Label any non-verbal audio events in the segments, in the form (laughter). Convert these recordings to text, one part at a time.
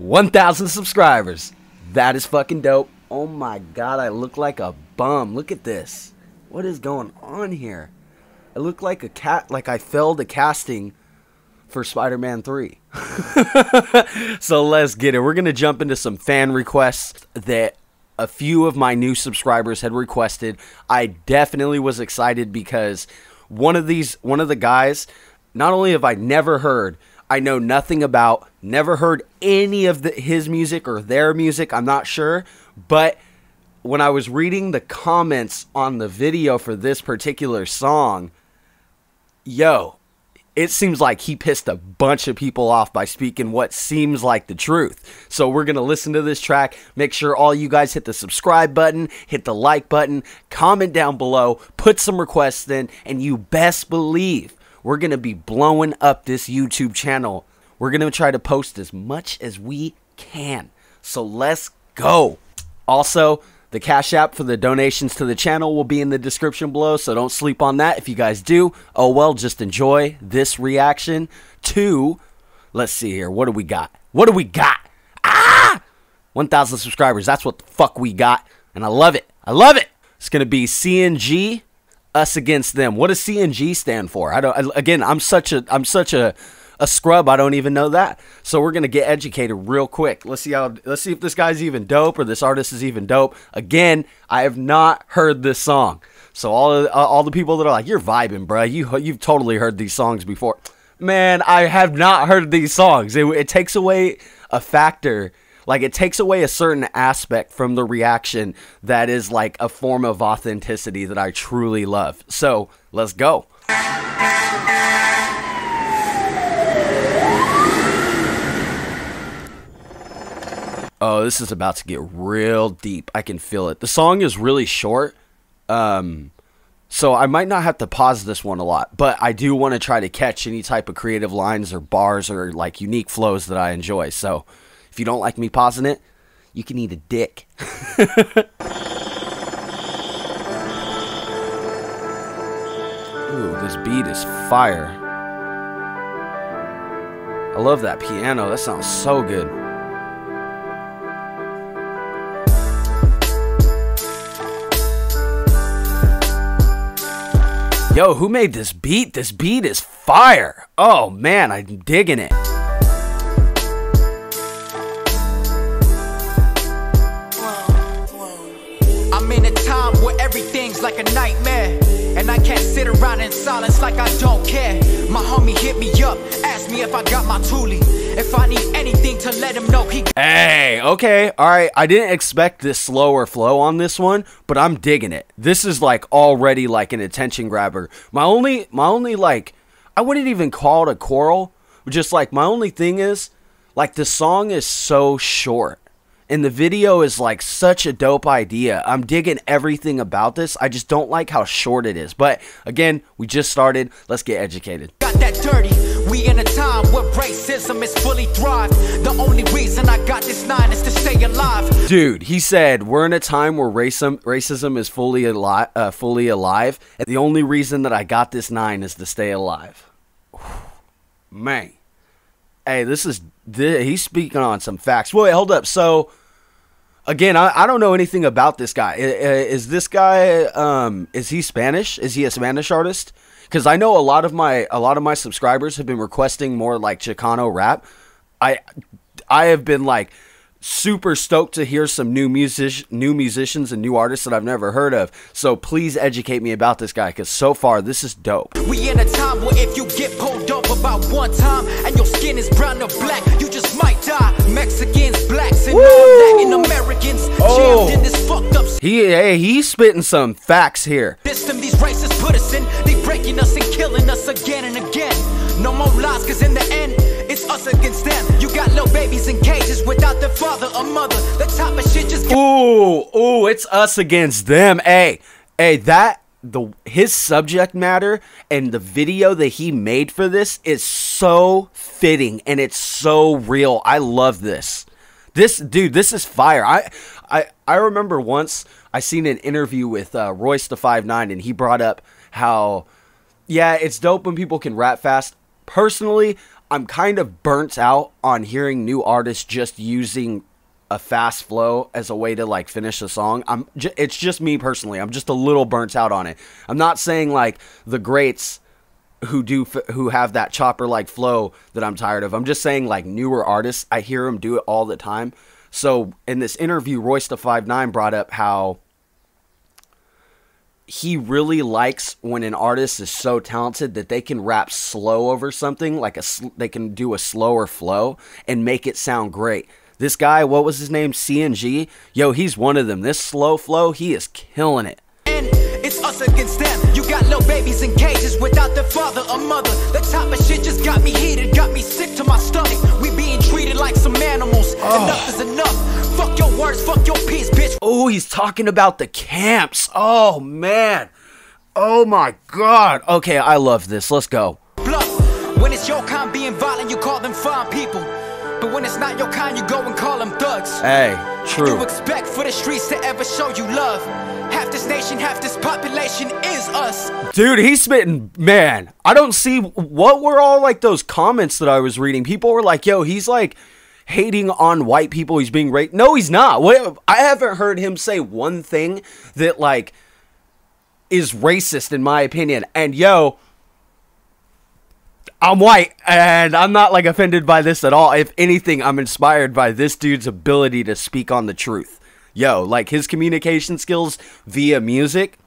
1,000 subscribers. That is fucking dope. Oh my god, I look like a bum. Look at this. What is going on here? I look like a cat, like I failed a casting for Spider Man 3. (laughs) so let's get it. We're going to jump into some fan requests that a few of my new subscribers had requested. I definitely was excited because one of these, one of the guys, not only have I never heard, I know nothing about, never heard any of the, his music or their music, I'm not sure, but when I was reading the comments on the video for this particular song, yo, it seems like he pissed a bunch of people off by speaking what seems like the truth. So we're going to listen to this track. Make sure all you guys hit the subscribe button, hit the like button, comment down below, put some requests in, and you best believe we're going to be blowing up this YouTube channel. We're going to try to post as much as we can. So let's go. Also, the Cash App for the donations to the channel will be in the description below, so don't sleep on that. If you guys do, oh well, just enjoy this reaction to, let's see here, what do we got? What do we got? Ah! 1,000 subscribers, that's what the fuck we got, and I love it. I love it. It's to be CNG, us against them. What does CNG stand for? I don't, again, I'm such a, I'm such a, a scrub. I don't even know that. So we're gonna get educated real quick. Let's see how. Let's see if this guy's even dope or this artist is even dope. Again, I have not heard this song. So all uh, all the people that are like, "You're vibing, bro. You you've totally heard these songs before." Man, I have not heard these songs. It, it takes away a factor. Like it takes away a certain aspect from the reaction that is like a form of authenticity that I truly love. So let's go. Oh, this is about to get real deep. I can feel it. The song is really short. Um, so I might not have to pause this one a lot, but I do want to try to catch any type of creative lines or bars or like unique flows that I enjoy. So if you don't like me pausing it, you can eat a dick. (laughs) Ooh, this beat is fire. I love that piano. That sounds so good. Yo, who made this beat? This beat is fire. Oh man, I'm digging it. Like a nightmare. And I can't sit around in silence like I don't care. My homie hit me up, asked me if I got my toolie. If I need anything to let him know he. Hey, okay, alright. I didn't expect this slower flow on this one, but I'm digging it. This is like already like an attention grabber. My only, my only like, I wouldn't even call it a choral. Just like, my only thing is, like, the song is so short and the video is like such a dope idea. I'm digging everything about this. I just don't like how short it is. But again, we just started. Let's get educated. Got that dirty. We in a time where racism is fully thrived. The only reason I got this nine is to stay alive. Dude, he said we're in a time where racism racism is fully alive, uh, fully alive, and the only reason that I got this nine is to stay alive. Man, hey, this is he's speaking on some facts. Wait, hold up. So again, I, I don't know anything about this guy. Is, is this guy um is he Spanish? Is he a Spanish artist? Because I know a lot of my a lot of my subscribers have been requesting more like Chicano rap. I I have been like super stoked to hear some new music new musicians and new artists that I've never heard of. So please educate me about this guy because so far this is dope. We in a time where if you get pulled up about one time and your skin is brown or black, you just might die. Mexicans, and Woo! all Latin Americans Oh. jammed in this fucked up He hey, he's spitting some facts here. system these racists put us in. They breaking us and killing us again and again. No more lies, cause in the end, it's us against them. You got little babies in cages without their father or mother. The type of shit just Ooh, ooh, it's us against them. Hey, hey, that the his subject matter and the video that he made for this is so fitting and it's so real. I love this. This dude, this is fire. I I I remember once I seen an interview with uh, Royce da Five Nine and he brought up how yeah, it's dope when people can rap fast. Personally, I'm kind of burnt out on hearing new artists just using a fast flow as a way to like finish a song. I'm j- it's just me personally. I'm just a little burnt out on it. I'm not saying like the greats who do who have that chopper like flow that I'm tired of. I'm just saying like newer artists, I hear them do it all the time. So in this interview, Royce da Five Nine brought up how he really likes when an artist is so talented that they can rap slow over something, like a they can do a slower flow and make it sound great. This guy, what was his name? CNG. Yo, he's one of them. This slow flow, he is killing it. It's us against them. You got little babies in cages without their father or mother. The type of shit just got me heated, got me sick to my stomach. We being treated like some animals. Enough is enough. Fuck your words, fuck your peace, bitch. Oh, he's talking about the camps. Oh man. Oh my god. Okay, I love this. Let's go. Bluff. When it's your kind being violent, you call them fine people. But when it's not your kind, you go and call them thugs. Hey, You expect for the streets to ever show you love. This nation, half this population is us. Dude, he's spitting. Man, I don't see what were all like those comments that I was reading. People were like, "Yo, he's like hating on white people. He's being raped." No, he's not. I haven't heard him say one thing that like is racist in my opinion. And yo, I'm white and I'm not like offended by this at all. If anything, I'm inspired by this dude's ability to speak on the truth. Yo, like his communication skills via music,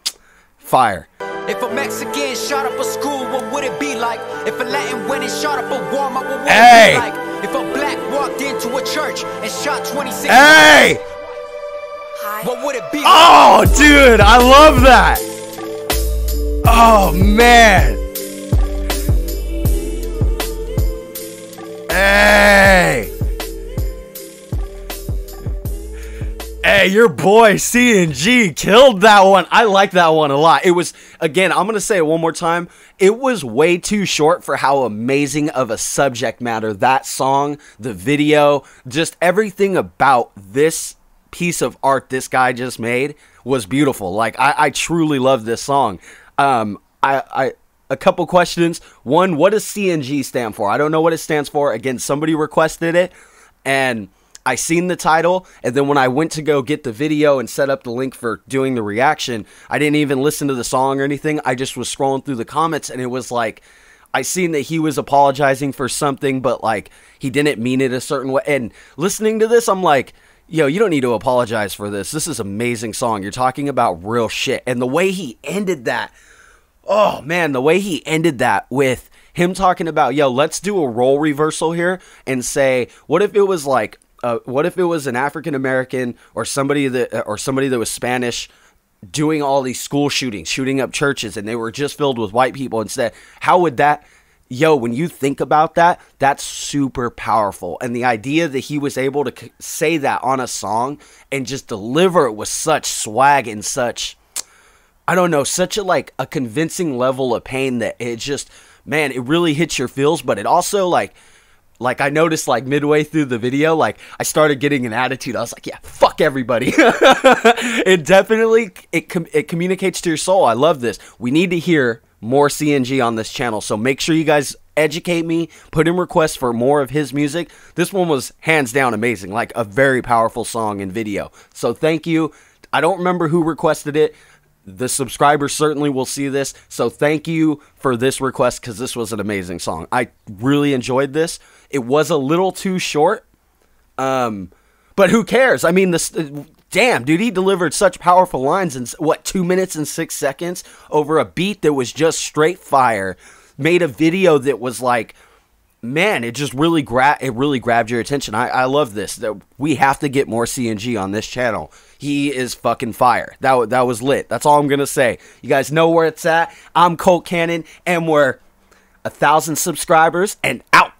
fire. If a Mexican shot up a school, what would it be like? If a Latin went and shot up a Walmart, what would Hey! it be like? If a black walked into a church and shot 26 Hey! what would it be like? Oh, dude, I love that. Oh, man. Hey. Hey, your boy CNG killed that one. I like that one a lot. It was, again, I'm going to say it one more time. It was way too short for how amazing of a subject matter that song, the video, just everything about this piece of art this guy just made was beautiful. Like, I, I truly love this song. Um, I, I, a couple questions. One, what does CNG stand for? I don't know what it stands for. Again, somebody requested it, and I seen the title, and then when I went to go get the video and set up the link for doing the reaction, I didn't even listen to the song or anything. I just was scrolling through the comments, and it was like, I seen that he was apologizing for something, but like he didn't mean it a certain way. And listening to this, I'm like, yo, you don't need to apologize for this. This is amazing song. You're talking about real shit. And the way he ended that, oh man, the way he ended that with him talking about, yo, let's do a role reversal here and say, what if it was like, uh, what if it was an African American or somebody that or somebody that was Spanish doing all these school shootings, shooting up churches, and they were just filled with white people instead? How would that? Yo, when you think about that, that's super powerful. And the idea that he was able to say that on a song and just deliver it with such swag and such I don't know, such a like a convincing level of pain that it just man, it really hits your feels, but it also like like I noticed like midway through the video, like I started getting an attitude. I was like, yeah, fuck everybody. (laughs) it definitely it com- it communicates to your soul. I love this. We need to hear more CNG on this channel. So make sure you guys educate me, put in requests for more of his music. This one was hands down amazing, like a very powerful song and video. So thank you. I don't remember who requested it. The subscribers certainly will see this. So thank you for this request because this was an amazing song. I really enjoyed this. It was a little too short. Um, but who cares? I mean, this. uh, Damn, dude, he delivered such powerful lines in what two minutes and six seconds over a beat that was just straight fire. Made a video that was like, man, it just really gra- it really grabbed your attention. I, I love this. That we have to get more CNG on this channel. He is fucking fire. That that was lit. That's all I'm gonna say. You guys know where it's at. I'm Cult Canon, and we're a thousand subscribers and out.